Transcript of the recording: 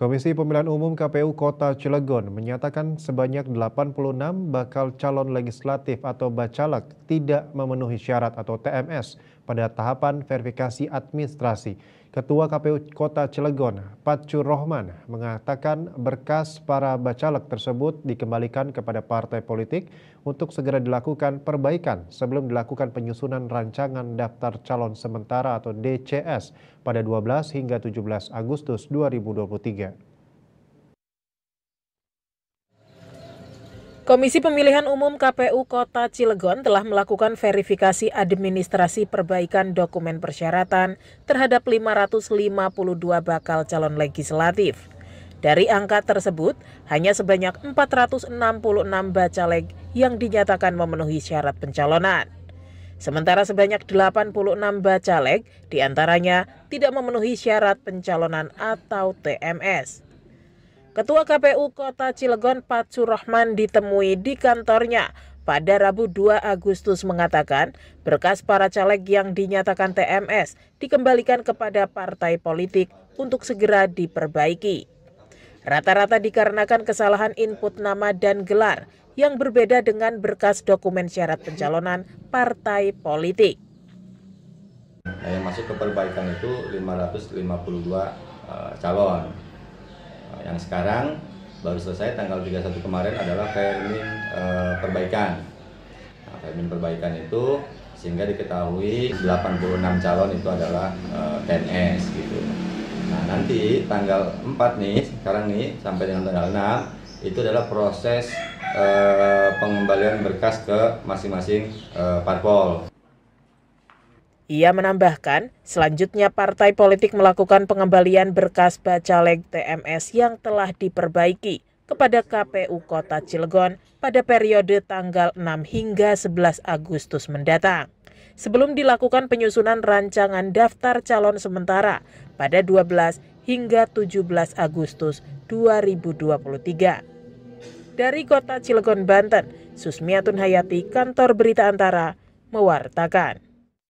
Komisi Pemilihan Umum KPU Kota Cilegon menyatakan sebanyak 86 bakal calon legislatif atau bacalek tidak memenuhi syarat atau TMS pada tahapan verifikasi administrasi. Ketua KPU Kota Cilegon, Patcur Rohman, mengatakan berkas para bacalek tersebut dikembalikan kepada partai politik untuk segera dilakukan perbaikan sebelum dilakukan penyusunan rancangan daftar calon sementara atau DCS pada 12 hingga 17 Agustus 2023. Komisi Pemilihan Umum KPU Kota Cilegon telah melakukan verifikasi administrasi perbaikan dokumen persyaratan terhadap 552 bakal calon legislatif. Dari angka tersebut, hanya sebanyak 466 bacaleg yang dinyatakan memenuhi syarat pencalonan. Sementara sebanyak 86 bacaleg di antaranya tidak memenuhi syarat pencalonan atau TMS. Ketua KPU Kota Cilegon Pat Surahman ditemui di kantornya pada Rabu 2 Agustus mengatakan berkas para caleg yang dinyatakan TMS dikembalikan kepada partai politik untuk segera diperbaiki. Rata-rata dikarenakan kesalahan input nama dan gelar yang berbeda dengan berkas dokumen syarat pencalonan partai politik. Nah, yang masuk ke perbaikan itu 552 uh, eh, calon sekarang baru selesai tanggal 31 kemarin adalah termin e, perbaikan. Nah, perbaikan itu sehingga diketahui 86 calon itu adalah e, eh, TNS gitu. Nah, nanti tanggal 4 nih, sekarang nih sampai dengan tanggal 6 itu adalah proses e, pengembalian berkas ke masing-masing e, parpol. Ia menambahkan, selanjutnya partai politik melakukan pengembalian berkas bacaleg TMS yang telah diperbaiki kepada KPU Kota Cilegon pada periode tanggal 6 hingga 11 Agustus mendatang. Sebelum dilakukan penyusunan rancangan daftar calon sementara pada 12 hingga 17 Agustus 2023. Dari Kota Cilegon, Banten, Susmiatun Hayati, Kantor Berita Antara, mewartakan.